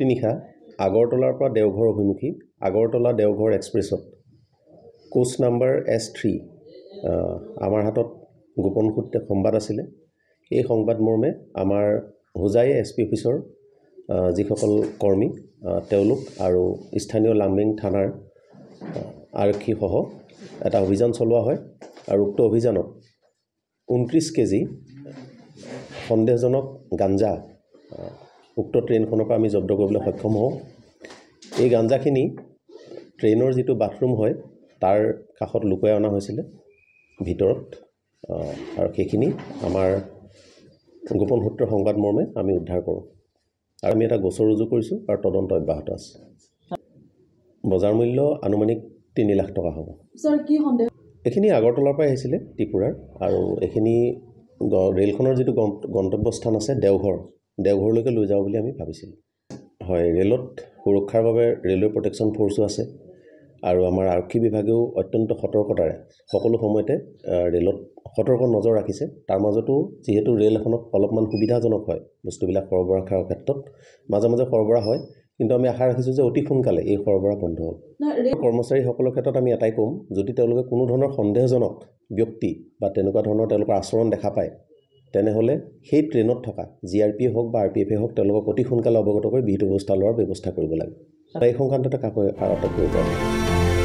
পৰৱৰ্তী নিশা আগৰতলাৰ পৰা দেওঘৰ অভিমুখী আগৰতলা দেওঘৰ এক্সপ্ৰেছত। কোচ নাম্বাৰ এছ থ্ৰী আমাৰ হাতত গোপন সূত্ৰে সংবাদ আছিলে। এই সংবাদ মৰ্মে আমাৰ হোজাই এছ পি অফিচৰ যিসকল কৰ্মী তেওঁলোক আৰু স্থানীয় লামডিং থানাৰ আৰক্ষীসহ এটা অভিযান চলোৱা হয় আৰু উক্ত অভিযানত ঊনত্ৰিছ কেজি সন্দেহজনক গাঞ্জা উক্ত ট্ৰেইনখনৰ পৰা আমি জব্দ কৰিবলৈ সক্ষম হওঁ। এই গাঞ্জাখিনি ট্ৰেইনৰ যিটো বাথৰুম হয় তাৰ কাষত লুকুৱাই অনা হৈছিলে। ভিতৰত আৰু সেইখিনি আমাৰ গোপন সূত্ৰৰ সংবাদ মৰ্মে আমি উদ্ধাৰ কৰোঁ। আৰু আমি এটা গোচৰ ৰুজু কৰিছোঁ আৰু তদন্ত অব্যাহত আছে। বজাৰ মূল্য আনুমানিক তিনি লাখ টকা হ'ব। এইখিনি আগৰতলাৰ পৰাই আহিছিলে ত্ৰিপুৰাৰ। আৰু এইখিনি ৰে'লখনৰ যিটো গন্ত- গন্তব্যস্থান আছে দেওঘৰ দেওঘৰলৈকে লৈ যাব বুলি আমি ভাবিছিলোঁ। হয় ৰে'লত সুৰক্ষাৰ বাবে ৰেলৱে প্ৰটেকশ্যন ফ'ৰ্চো আছে আৰু আমাৰ আৰক্ষী বিভাগেও অত্যন্ত সতৰ্কতাৰে সকলো সময়তে ৰে'লত সতৰ্ক নজৰ ৰাখিছে। তাৰ মাজতো যিহেতু ৰে'ল এখনত অলপমান সুবিধাজনক হয় বস্তুবিলাক সৰবৰাহ কৰাৰ ক্ষেত্ৰত। মাজে মাজে সৰবৰাহ হয় কিন্তু আমি আশা ৰাখিছোঁ যে অতি সোনকালে এই সৰবৰাহ বন্ধ হ'ব। কৰ্মচাৰীসকলৰ ক্ষেত্ৰত আমি এটাই ক'ম যদি তেওঁলোকে কোনো ধৰণৰ সন্দেহজনক ব্যক্তি বা তেনেকুৱা ধৰণৰ তেওঁলোকৰ আচৰণ দেখা পায় তেনেহ'লে সেই ট্ৰেইনত থকা জি আৰ পিয়ে হওক বা আৰ পি এফে হওক তেওঁলোকক অতি সোনকালে অৱগত কৰি বিহিত ব্যৱস্থা লোৱাৰ ব্যৱস্থা কৰিব লাগে। এই সংক্ৰান্ততে কাকো আৰক্ষী কৰিব